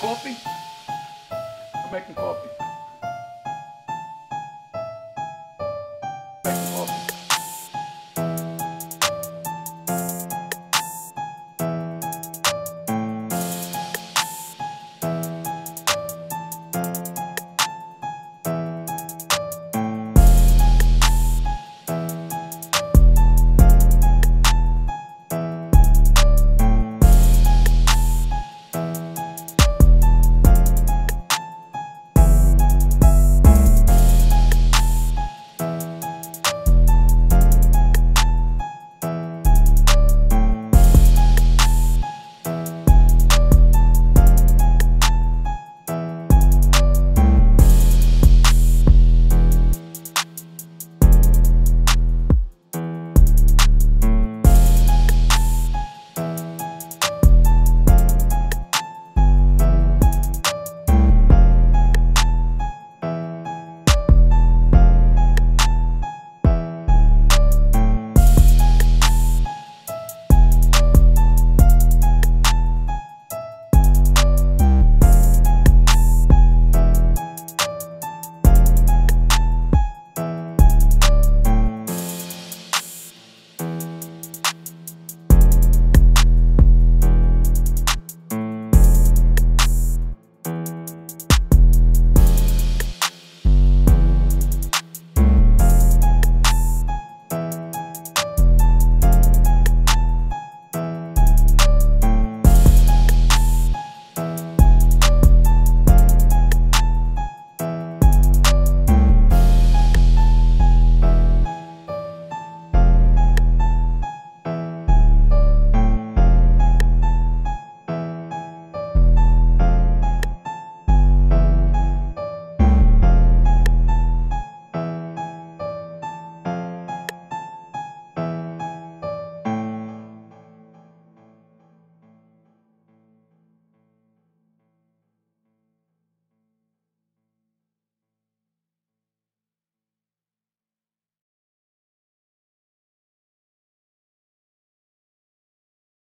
coffee? I'm making coffee. Making coffee.